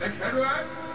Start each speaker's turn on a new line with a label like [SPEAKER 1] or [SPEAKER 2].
[SPEAKER 1] Next headline.